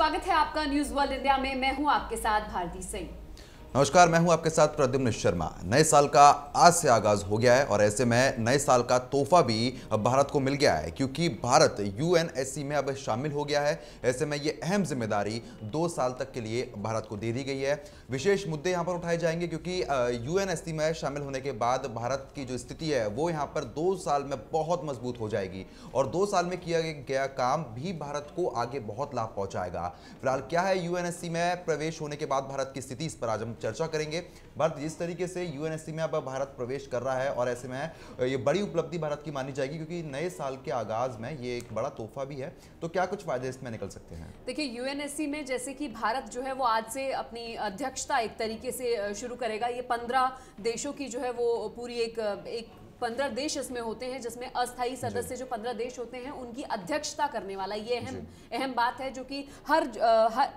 स्वागत है आपका न्यूज़ वर्ल्ड इंडिया में। मैं हूँ आपके साथ भारती सिंह। नमस्कार, मैं हूँ आपके साथ प्रद्युम्न शर्मा। नए साल का आज से आगाज़ हो गया है और ऐसे में नए साल का तोहफा भी भारत को मिल गया है, क्योंकि भारत यूएनएससी में अब शामिल हो गया है। ऐसे में ये अहम ज़िम्मेदारी दो साल तक के लिए भारत को दे दी गई है। विशेष मुद्दे यहाँ पर उठाए जाएँगे, क्योंकि यूएनएससी में शामिल होने के बाद भारत की जो स्थिति है, वो यहाँ पर दो साल में बहुत मज़बूत हो जाएगी और दो साल में किया गया काम भी भारत को आगे बहुत लाभ पहुँचाएगा। फ़िलहाल क्या है यूएनएससी में प्रवेश होने के बाद भारत की स्थिति, इस पर आज हम चर्चा करेंगे। भारत जिस तरीके से यूएनएससी में अब भारत प्रवेश कर रहा है और ऐसे में ये बड़ी उपलब्धि भारत की मानी जाएगी क्योंकि नए साल के आगाज़ में ये एक बड़ा तोहफा भी है। तो क्या कुछ फ़ायदे इसमें निकल सकते हैं? देखिए यूएनएससी में जैसे कि भारत जो है वो आज से अपनी अध्यक्षता एक तरीके से शुरू करेगा। ये पंद्रह देशों की जो है वो पूरी एक एक पंद्रह देश इसमें होते हैं जिसमें अस्थायी सदस्य जो पंद्रह देश होते हैं उनकी अध्यक्षता करने वाला ये अहम अहम बात है जो कि हर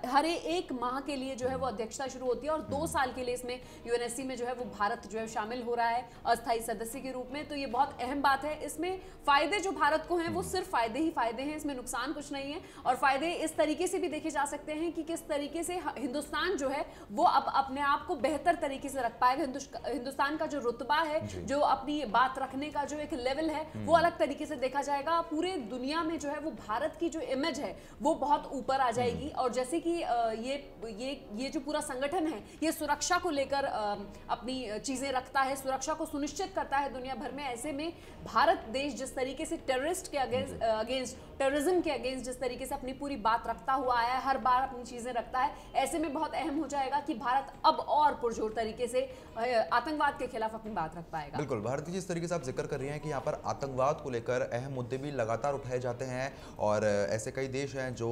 हर एक माह के लिए जो है वो अध्यक्षता शुरू होती है और दो हम्म। साल के लिए इसमें यूएनएससी में जो है वो भारत जो है शामिल हो रहा है अस्थायी सदस्य के रूप में। तो ये बहुत अहम बात है। इसमें फ़ायदे जो भारत को हैं वो हम्म। सिर्फ़ फ़ायदे ही फ़ायदे हैं इसमें नुकसान कुछ नहीं है। और फ़ायदे इस तरीके से भी देखे जा सकते हैं कि किस तरीके से हिंदुस्तान जो है वो अब अपने आप को बेहतर तरीके से रख पाएगा। हिंदुस्तान का जो रुतबा है जो। अपनी बात बात रखने का जो एक लेवल है वो हम्म। अलग तरीके से देखा जाएगा। पूरे दुनिया में जो है वो भारत की जो इमेज है वो बहुत ऊपर आ जाएगी। हम्म। और जैसे कि ये ये ये जो पूरा संगठन है ये सुरक्षा को लेकर अपनी चीज़ें रखता है सुरक्षा को सुनिश्चित करता है दुनिया भर में। ऐसे में भारत देश जिस तरीके से टेररिस्ट के अगेंस्ट टेररिज्म के अगेंस्ट जिस तरीके से अपनी पूरी बात रखता हुआ आया है हर बार अपनी चीज़ें रखता है ऐसे में बहुत अहम हो जाएगा कि भारत अब और पुरजोर तरीके से आतंकवाद के खिलाफ अपनी बात रख पाएगा। बिल्कुल भारत जिस तरीके से आप ज़िक्र कर रहे हैं कि यहाँ पर आतंकवाद को लेकर अहम मुद्दे भी लगातार उठाए जाते हैं और ऐसे कई देश हैं जो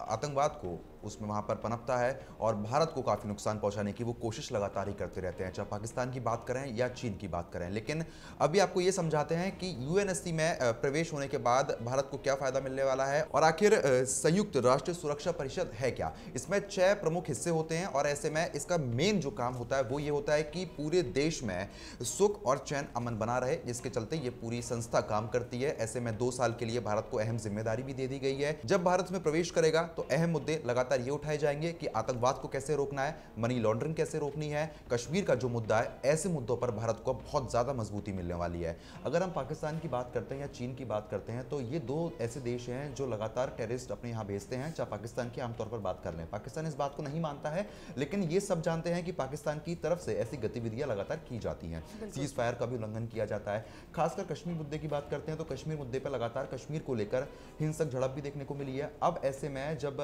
आतंकवाद को उसमें वहाँ पर पनपता है और भारत को काफ़ी नुकसान पहुँचाने की वो कोशिश लगातार ही करते रहते हैं। चाहे पाकिस्तान की बात करें या चीन की बात करें, लेकिन अभी आपको ये समझाते हैं कि यूएनएससी में प्रवेश होने के बाद भारत को क्या फ़ायदा मिलने वाला है और आखिर संयुक्त राष्ट्र सुरक्षा परिषद है क्या? इसमें छह प्रमुख हिस्से होते हैं और ऐसे में इसका मेन जो काम होता है वो ये होता है कि पूरे देश में सुख और चैन अमन बना रहे, जिसके चलते ये पूरी संस्था काम करती है। ऐसे में दो साल के लिए भारत को अहम ज़िम्मेदारी भी दे दी गई है। जब भारत में प्रवेश करेगा तो अहम मुद्दे लगातार लगातार ये उठाए जाएँगे कि आतंकवाद को कैसे रोकना है मनी लॉन्ड्रिंग कैसे रोकनी है कश्मीर का जो मुद्दा है ऐसे मुद्दों पर भारत को बहुत ज़्यादा मजबूती मिलने वाली है। अगर हम पाकिस्तान की बात करते हैं या चीन की बात करते हैं तो ये दो ऐसे देश हैं जो लगातार टेररिस्ट अपने यहाँ भेजते हैं चाहे पाकिस्तान की आमतौर पर बात कर लें। पाकिस्तान इस बात को नहीं मानता है लेकिन ये सब जानते हैं कि पाकिस्तान की तरफ़ से ऐसी गतिविधियाँ लगातार की जाती हैं। सीज फायर का भी उल्लंघन किया जाता है। खासकर कश्मीर मुद्दे की बात करते हैं तो कश्मीर मुद्दे पर लगातार कश्मीर को लेकर हिंसक झड़प भी देखने को मिली है। अब ऐसे में जब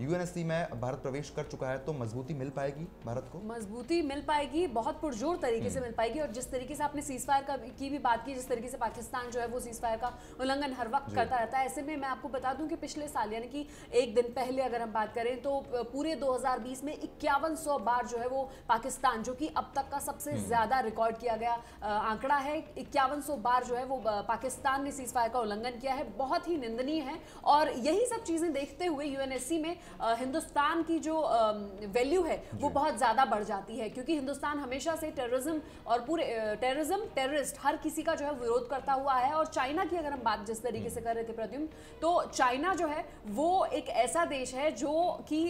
यूएनएससी में भारत प्रवेश कर चुका है तो मजबूती मिल पाएगी भारत को मजबूती मिल पाएगी बहुत पुरजोर तरीके से हम्म। मिल पाएगी और जिस तरीके से आपने सीज फायर का की भी बात की जिस तरीके से पाकिस्तान जो है वो सीज फायर का उल्लंघन हर वक्त करता रहता है ऐसे में मैं आपको बता दूँ कि पिछले साल यानी कि एक दिन पहले अगर हम बात करें तो पूरे 2020 में इक्यावन बार जो है वो पाकिस्तान जो कि अब तक का सबसे हम्म। ज़्यादा रिकॉर्ड किया गया आंकड़ा है इक्यावन बार जो है वो पाकिस्तान ने सीज फायर का उल्लंघन किया है बहुत ही निंदनीय है और यही सब चीज़ें देखते हुए यूएनएससी में हिंदुस्तान की जो वैल्यू है वो बहुत ज़्यादा बढ़ जाती है क्योंकि हिंदुस्तान हमेशा से टेररिज्म और पूरे टेररिज्म टेररिस्ट हर किसी का जो है विरोध करता हुआ है और चाइना की अगर हम बात जिस तरीके से कर रहे थे प्रद्युम तो चाइना जो है वो एक ऐसा देश है जो कि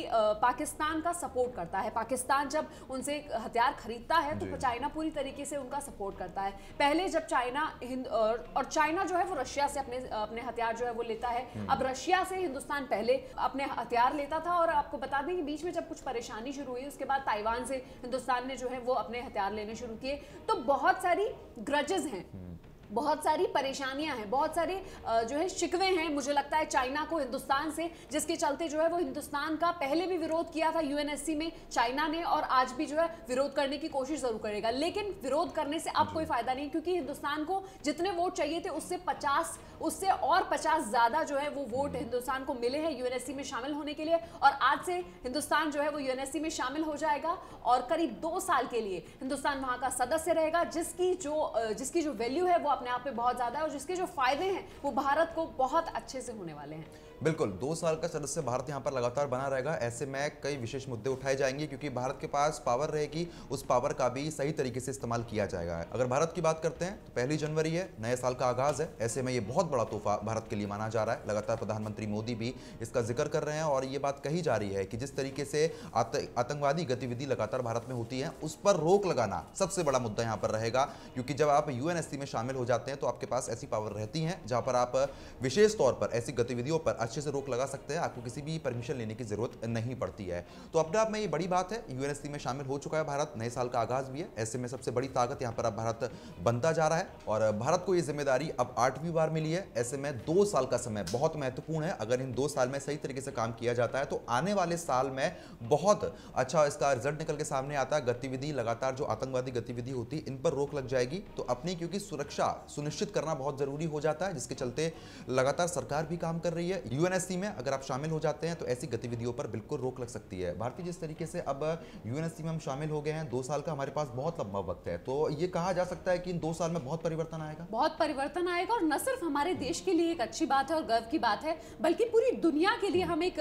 पाकिस्तान का सपोर्ट करता है। पाकिस्तान जब उनसे हथियार खरीदता है तो चाइना पूरी तरीके से उनका सपोर्ट करता है। पहले जब चाइना हिंद और चाइना जो है वो रशिया से अपने अपने हथियार जो है वो लेता है। हम्म। अब रशिया से हिंदुस्तान पहले अपने हथियार लेता था और आपको बता दें कि बीच में जब कुछ परेशानी शुरू हुई, उसके बाद ताइवान से हिंदुस्तान ने जो है वो अपने हथियार लेने शुरू किए। तो बहुत सारी ग्रजेज हैं। बहुत सारी परेशानियाँ हैं बहुत सारे जो है शिकवे हैं मुझे लगता है चाइना को हिंदुस्तान से जिसके चलते जो है वो हिंदुस्तान का पहले भी विरोध किया था यूएनएससी में चाइना ने और आज भी जो है विरोध करने की कोशिश ज़रूर करेगा। लेकिन विरोध करने से अब कोई फ़ायदा नहीं क्योंकि हिंदुस्तान को जितने वोट चाहिए थे उससे पचास उससे और पचास ज़्यादा जो है वो वोट हिंदुस्तान को मिले हैं यूएनएससी में शामिल होने के लिए। और आज से हिंदुस्तान जो है वो यूएनएससी में शामिल हो जाएगा और करीब दो साल के लिए हिंदुस्तान वहाँ का सदस्य रहेगा जिसकी जो जिसकी जो वैल्यू है वो अपने आप में बहुत ज़्यादा है और जिसके जो फ़ायदे हैं, वो भारत को बहुत अच्छे से होने वाले हैं। बिल्कुल, दो साल का सदस्य भारत यहाँ पर लगातार बना रहेगा। ऐसे में कई विशेष मुद्दे उठाए जाएँगे क्योंकि भारत के पास पावर रहेगी, उस पावर का भी सही तरीके से इस्तेमाल किया जाएगा। अगर भारत की बात करते हैं तो पहली जनवरी है, नए साल का आगाज़ है। ऐसे में ये बहुत बड़ा तोहफा भारत के लिए माना जा रहा है। लगातार प्रधानमंत्री मोदी भी इसका ज़िक्र कर रहे हैं और ये बात कही जा रही है कि जिस तरीके से आतंकवादी गतिविधि लगातार भारत में होती है, उस पर रोक लगाना सबसे बड़ा मुद्दा यहाँ पर रहेगा। क्योंकि जब आप यूएनएससी में शामिल हो जाते हैं तो आपके पास ऐसी पावर रहती है, जहाँ पर आप विशेष तौर पर ऐसी गतिविधियों पर अच्छे से रोक लगा सकते हैं, आपको किसी भी परमिशन लेने की ज़रूरत नहीं पड़ती है। तो अपने आप में ये बड़ी बात है यूएनएससी में शामिल हो चुका है भारत, नए साल का आगाज़ भी है, ऐसे में सबसे बड़ी ताकत यहाँ पर अब भारत बनता जा रहा है, और भारत को ये ज़िम्मेदारी अब आठवीं बार मिली है, ऐसे में दो साल का समय बहुत महत्वपूर्ण है, अगर इन दो साल में सही तरीके से काम किया जाता है तो आने वाले साल में बहुत अच्छा इसका रिज़ल्ट निकल के सामने आता है, गतिविधि लगातार जो आतंकवादी गतिविधि होती है इन पर रोक लग जाएगी तो अपनी क्योंकि सुरक्षा सुनिश्चित करना बहुत ज़रूरी हो जाता है जिसके चलते लगातार सरकार भी काम कर रही है। यूएनएससी में अगर आप शामिल हो जाते हैं तो ऐसी गतिविधियों पर बिल्कुल रोक लग सकती है। भारतीय जिस तरीके से अब यूएनएससी में हम शामिल हो गए हैं दो साल का हमारे पास बहुत लंबा वक्त है। तो ये कहा जा सकता है कि इन दो साल में बहुत परिवर्तन आएगा? बहुत परिवर्तन आएगा और न सिर्फ़ हमारे देश के लिए एक अच्छी बात है और गर्व की बात है बल्कि पूरी दुनिया के लिए हम एक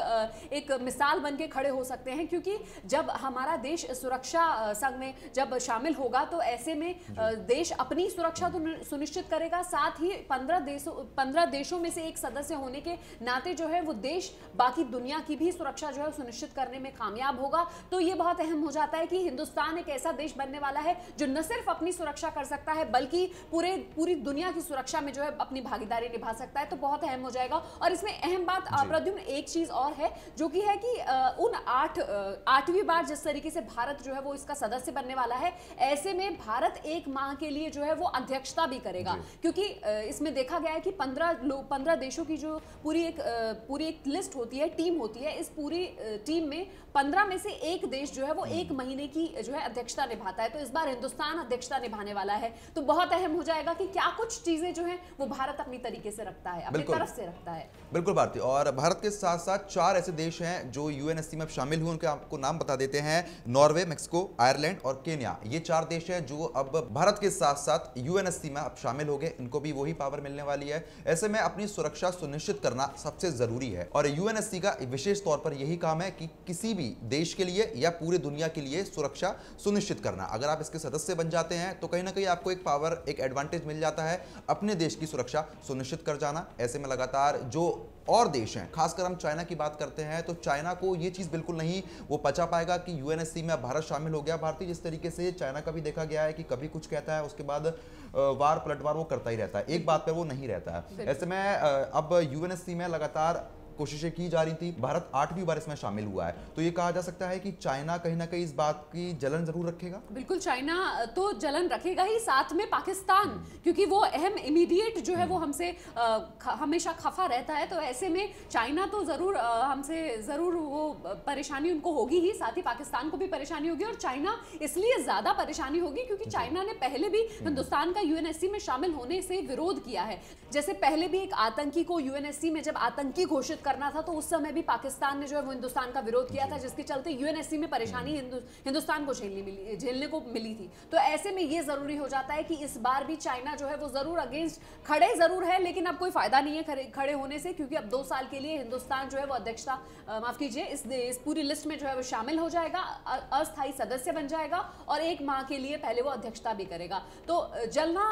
एक मिसाल बन के खड़े हो सकते हैं। क्योंकि जब हमारा देश सुरक्षा संघ में जब शामिल होगा तो ऐसे में देश अपनी सुरक्षा तो सुनिश्चित करेगा। साथ ही पंद्रह देशों पंद्रह देशों में से एक सदस्य होने के नाते जो है वो देश बाकी दुनिया की भी सुरक्षा जो है सुनिश्चित करने में कामयाब होगा। तो ये बहुत अहम हो जाता है कि हिंदुस्तान एक ऐसा देश बनने वाला है जो न सिर्फ़ अपनी सुरक्षा कर सकता है बल्कि पूरे पूरी दुनिया की सुरक्षा में जो है अपनी भागीदारी निभा सकता है। तो बहुत अहम हो जाएगा। और इसमें अहम बात प्रद्युम्न एक चीज़ और है जो कि है कि उन आठ आठवीं बार जिस तरीके से भारत जो है वो इसका सदस्य बनने वाला है ऐसे में भारत एक माह के लिए जो है वो अध्यक्षता भी करेगा। क्योंकि इसमें देखा गया है कि पंद्रह लोग पंद्रह देशों की जो पूरी एक पूरी एक लिस्ट होती है टीम होती है इस पूरी टीम में पंद्रह में से एक देश जो है वो एक महीने की जो है अध्यक्षता निभाता है तो इस बार हिंदुस्तान अध्यक्षता निभाने वाला है। तो बहुत अहम हो जाएगा कि क्या कुछ चीज़ें जो है वो भारत अपनी तरीके से रखता है अपनी तरफ़ से रखता है। बिल्कुल भारतीय और भारत के साथ साथ चार ऐसे देश हैं जो यूएनएससी में शामिल हुए उनके आपको नाम बता देते हैं। नॉर्वे मेक्सिको आयरलैंड और केन्या ये चार देश हैं जो अब भारत के साथ साथ यूएनएससी में अब शामिल हो गए। इनको भी वही पावर मिलने वाली है। ऐसे में अपनी सुरक्षा सुनिश्चित करना सबसे ज़रूरी है और यूएनएससी का विशेष तौर पर यही काम है कि किसी भी देश के लिए या पूरे दुनिया के लिए सुरक्षा सुनिश्चित करना। अगर आप इसके सदस्य बन जाते हैं तो कहीं ना कहीं आपको एक पावर एक एडवांटेज मिल जाता है अपने देश की सुरक्षा सुनिश्चित कर जाना। ऐसे में लगातार जो और देश हैं खासकर हम चाइना की बात करते हैं तो चाइना को ये चीज़ बिल्कुल नहीं वो पचा पाएगा कि यूएनएससी में भारत शामिल हो गया। भारतीय जिस तरीके से चाइना का भी देखा गया है कि कभी कुछ कहता है उसके बाद वार पलटवार वो करता ही रहता है। एक बात पर वो नहीं रहता है। ऐसे में अब यूएनएससी में लगातार कोशिशें की जा रही थी। भारत आठवीं बार इसमें शामिल हुआ है। तो ये कहा जा सकता है कि चाइना कहीं ना कहीं इस बात की जलन ज़रूर रखेगा? बिल्कुल चाइना तो जलन रखेगा ही साथ में पाकिस्तान क्योंकि वो अहम इमीडिएट जो है वो हमसे हमेशा खफा रहता है। तो ऐसे में चाइना तो ज़रूर हमसे ज़रूर वो परेशानी उनको होगी ही साथ ही पाकिस्तान को भी परेशानी होगी और चाइना इसलिए ज़्यादा परेशानी होगी क्योंकि चाइना ने पहले भी हिंदुस्तान का यूएनएससी में शामिल होने से विरोध किया है। जैसे पहले भी एक आतंकी को यूएनएससी में जब आतंकी घोषित करना था तो उस समय भी पाकिस्तान ने जो है वो हिंदुस्तान का विरोध किया था जिसके चलते यूएनएससी में परेशानी हिंदु, हिंदुस्तान को झेलनी मिली झेलने को मिली थी। तो ऐसे में ये ज़रूरी हो जाता है कि इस बार भी चाइना जो है वो ज़रूर अगेंस्ट खड़े ज़रूर है लेकिन अब कोई फ़ायदा नहीं है खड़े होने से क्योंकि अब दो साल के लिए हिंदुस्तान जो है वो अध्यक्षता माफ़ कीजिए इस, इस पूरी लिस्ट में जो है वो शामिल हो जाएगा अस्थायी सदस्य बन जाएगा और एक माह के लिए पहले वो अध्यक्षता भी करेगा। तो जलना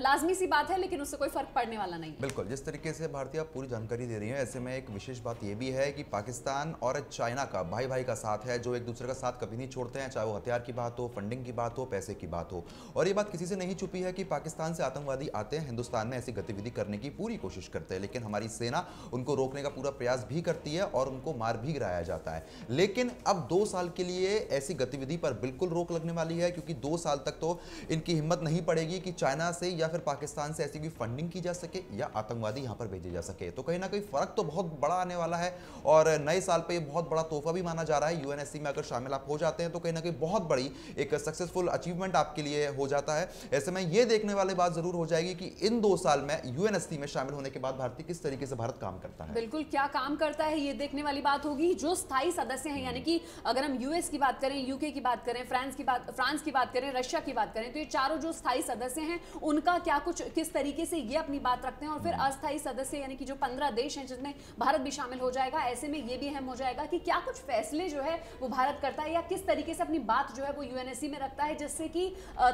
लाजमी सी बात है लेकिन उससे कोई फ़र्क पड़ने वाला नहीं बिल्कुल जिस तरीके से भारतीय पूरी जानकारी दे रही है ऐसे में एक विशेष बात यह भी है कि पाकिस्तान और चाइना का भाई भाई का साथ है, जो एक दूसरे का साथ कभी नहीं छोड़ते हैं, चाहे वो हथियार की बात हो फंडिंग की बात हो, पैसे की बात हो। और ये बात किसी से नहीं छुपी है कि पाकिस्तान से आतंकवादी आते हैं, हिंदुस्तान में ऐसी गतिविधि करने की पूरी कोशिश करते हैं, लेकिन हमारी सेना उनको रोकने का पूरा प्रयास भी करती है और उनको मार भी गिराया जाता है। लेकिन अब दो साल के लिए ऐसी गतिविधि पर बिल्कुल रोक लगने वाली है, क्योंकि दो साल तक तो इनकी हिम्मत नहीं पड़ेगी कि चाइना से या फिर पाकिस्तान से ऐसी कोई फंडिंग की जा सके या आतंकवादी यहाँ पर भेजे जा सके। तो कहीं ना कहीं फ़र्क तो बहुत बड़ा बड़ा आने वाला है और नए साल पर बहुत बड़ा तोहफा भी माना जा रहा है। यूएनएससी में अगर शामिल आप हो जाते हैं तो कहीं ना कहीं बहुत बड़ी एक सक्सेसफुल अचीवमेंट आपके लिए हो जाता है। ऐसे में ये देखने वाली बात ज़रूर हो जाएगी कि इन दो साल में यूएनएससी में शामिल होने के बाद भारतीय किस तरीके से भारत काम करता है। बिल्कुल, क्या काम करता है ये देखने वाली बात होगी। जो स्थायी सदस्य हैं, यानी कि अगर हम यूएस की बात करें यूके की बात करें फ्रांस की बात फ्रांस की बात करें रशिया की बात करें तो ये चारों जो स्थायी सदस्य हैं, उनका क्या कुछ, किस तरीके से ये अपनी बात रखते हैं? और फिर अस्थायी सदस्य, यानी कि जो पंद्रह देश हैं जिसमें भारत भी शामिल हो जाएगा। ऐसे में ये भी अहम हो जाएगा कि क्या कुछ फैसले जो है वो भारत करता है या किस तरीके से अपनी बात जो है वो यूएनएससी में रखता है, जिससे कि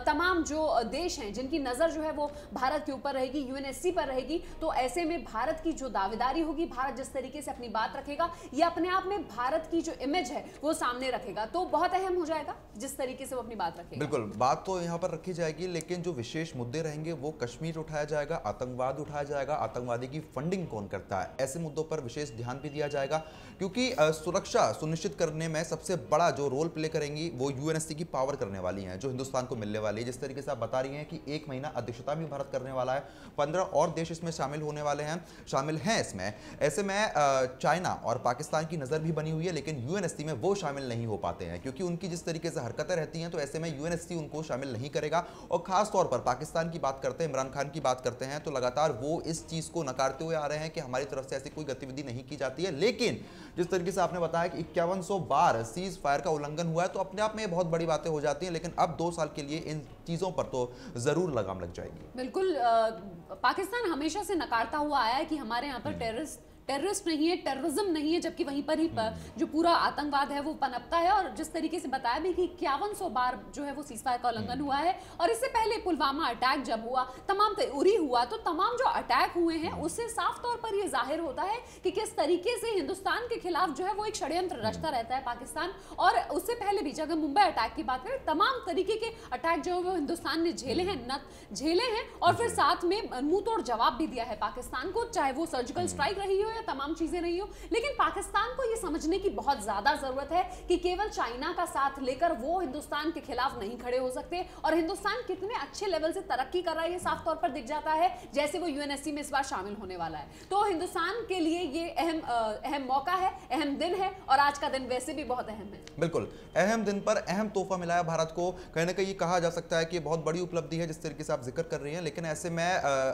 तमाम जो देश हैं जिनकी नज़र जो है वो भारत के ऊपर रहेगी, यूएनएससी पर रहेगी तो ऐसे में भारत की जो दावेदारी होगी, भारत जिस तरीके से अपनी बात रखेगा ये अपने आप में भारत की जो इमेज है वो सामने रखेगा तो बहुत अहम हो जाएगा जिस तरीके से वो अपनी बात रखेगा। बिल्कुल, बात तो यहाँ पर रखी जाएगी, लेकिन जो विशेष मुद्दे रहेंगे वो कश्मीर उठाया जाएगा, आतंकवाद उठाया जाएगा, आतंकवादी की फंडिंग कौन करता है? ऐसे मुद्दों पर विशेष ध्यान भी दिया जाएगा, क्योंकि सुरक्षा सुनिश्चित करने में सबसे बड़ा जो रोल प्ले करेंगी वो यूएनएससी की पावर करने वाली हैं, जो हिंदुस्तान को मिलने वाली है। जिस तरीके से आप बता रही हैं कि एक महीना अध्यक्षता भी भारत करने वाला है, पंद्रह और देश इसमें शामिल होने वाले हैं, शामिल हैं इसमें। ऐसे में चाइना और पाकिस्तान की नज़र भी बनी हुई है, लेकिन यूएनएससी में वो शामिल नहीं हो पाते हैं, क्योंकि उनकी जिस तरीके से हरकतें रहती हैं तो ऐसे में यूएनएससी उनको शामिल नहीं करेगा। और खास तौर पर पाकिस्तान की बात करते हैं, इमरान खान की बात करते हैं तो लगातार वो इस चीज़ को नकारते हुए आ रहे हैं कि हमारी तरफ़ से ऐसी कोई गतिविधि नहीं की जाती है लेकिन जिस तरीके से आपने बताया कि इक्यावन बार सीज फायर का उल्लंघन हुआ है तो अपने आप में बहुत बड़ी बातें हो जाती हैं लेकिन अब दो साल के लिए इन चीज़ों पर तो ज़रूर लगाम लग जाएगी बिल्कुल पाकिस्तान हमेशा से नकारता हुआ आया है कि हमारे यहाँ पर टेररिस्ट हम्म। टेररिस्ट नहीं है टेररिज्म नहीं है जबकि वहीं पर ही पर, जो पूरा आतंकवाद है वो पनपता है और जिस तरीके से बताया भी कि इक्यावन सौ बार जो है वो सीजफायर का उल्लंघन हम्म। हुआ है और इससे पहले पुलवामा अटैक जब हुआ तमाम उरी हुआ तो तमाम जो अटैक हुए हैं हम्म। उससे साफ़ तौर पर यह ज़ाहिर होता है कि किस तरीके से हिंदुस्तान के खिलाफ जो है वो एक षड्यंत्र हम्म। रचता रहता है पाकिस्तान और उससे पहले भी अगर मुंबई अटैक की बात करें तमाम तरीके के अटैक जो है वो हिंदुस्तान ने झेले हैं न झेले हैं और फिर साथ में मुँह तोड़ जवाब भी दिया है पाकिस्तान को चाहे वो सर्जिकल स्ट्राइक रही हो या तमाम चीज़ें रही हो। लेकिन पाकिस्तान को यह समझने की बहुत ज़्यादा ज़रूरत है कि केवल चाइना का साथ लेकर वो हिंदुस्तान के खिलाफ नहीं खड़े हो सकते और हिंदुस्तान कितने अच्छे लेवल से तरक्की कर रहा है, ये साफ़ तौर पर दिख जाता है, जैसे वो यूएनएससी में इस बार शामिल होने वाला है। तो हिंदुस्तान के लिए ये अहम अहम मौका है, अहम दिन है और आज का दिन वैसे भी बहुत अहम है। बिल्कुल, अहम दिन पर अहम तोहफा मिला है भारत को। कहीं ना कहीं कहा जा सकता है कि बहुत बड़ी उपलब्धि है जिस तरीके से आप ज़िक्र कर रही हैं, लेकिन ऐसे में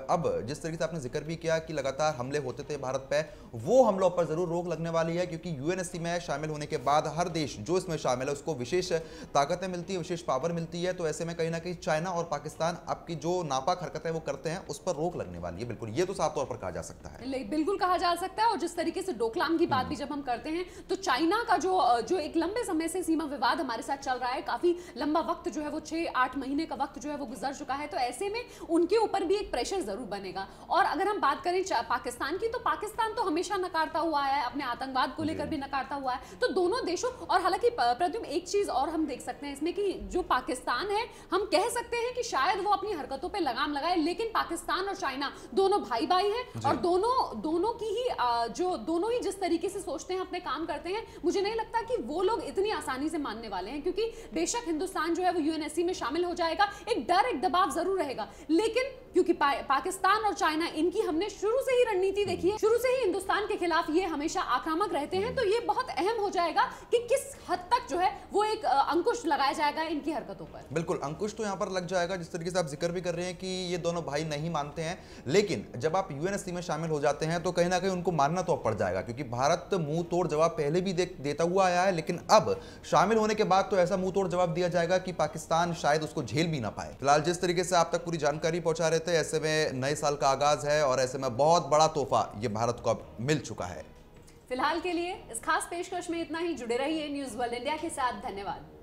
अब जिस तरीके से आपने ज़िक्र भी किया कि लगातार हमले होते थे भारत पे वो हमलों पर ज़रूर रोक लगने वाली है क्योंकि यूएनएससी में शामिल होने के बाद हर देश जो इसमें शामिल है उसको विशेष ताकतें मिलती है विशेष पावर मिलती है तो ऐसे में कहीं ना कहीं चाइना और पाकिस्तान आपकी जो नापाक हरकतें वो करते हैं उस पर रोक लगने वाली है बिल्कुल। ये तो साफ़ तौर पर कहा जा सकता है। बिल्कुल कहा जा सकता है और जिस तरीके से डोकलाम की बात भी जब हम करते हैं तो चाइना का जो जो एक लंबे समय से सीमा विवाद हमारे साथ चल रहा है काफ़ी लंबा वक्त जो है वो छह आठ महीने का वक्त जो है वो गुजर चुका है तो ऐसे में उनके ऊपर भी एक प्रेशर ज़रूर बनेगा। और अगर हम बात करें पाकिस्तान की तो पाकिस्तान तो हमेशा नकारता हुआ है अपने आतंकवाद को लेकर भी नकारता हुआ है। तो दोनों देशों और हालाँकि प्रद्युम एक चीज़ और हम देख सकते हैं इसमें कि जो पाकिस्तान है हम कह सकते हैं कि शायद वो अपनी हरकतों पे लगाम लगाए लेकिन पाकिस्तान और चाइना दोनों भाई भाई हैं और दोनों दोनों की ही जो दोनों ही जिस तरीके से सोचते हैं अपने काम करते हैं मुझे नहीं लगता कि वो लोग इतनी आसानी से मानने वाले हैं क्योंकि बेशक हिंदुस्तान जो है वो यूएनएससी में शामिल हो जाएगा एक डर एक दबाव ज़रूर रहेगा। लेकिन क्योंकि पा, पाकिस्तान और चाइना इनकी हमने शुरू से ही रणनीति देखी है शुरू से ही हिंदुस्तान के खिलाफ ये हमेशा आक्रामक रहते हैं तो ये बहुत अहम हो जाएगा कि किस हद तक जो है वो एक अंकुश लगाया जाएगा इनकी हरकतों पर। बिल्कुल, अंकुश तो यहाँ पर लग जाएगा, जिस तरीके से आप ज़िक्र भी कर रहे हैं कि ये दोनों भाई नहीं मानते हैं, लेकिन जब आप यूएनएससी में शामिल हो जाते हैं तो कहीं ना कहीं उनको मानना तो पड़ जाएगा, क्योंकि भारत मुँह तोड़ जवाब पहले भी देता हुआ आया है, लेकिन अब शामिल होने के बाद तो ऐसा मुँह तोड़ जवाब दिया जाएगा कि पाकिस्तान शायद उसको झेल भी ना पाए। फ़िलहाल जिस तरीके से आप तक पूरी जानकारी पहुँचा रहे थे, ऐसे में नए साल का आगाज़ है और ऐसे में बहुत बड़ा तोहफा ये भारत को अब मिल चुका है। फ़िलहाल के लिए इस खास पेशकश में इतना ही। जुड़े रहिए न्यूज़ वर्ल्ड इंडिया के साथ। धन्यवाद।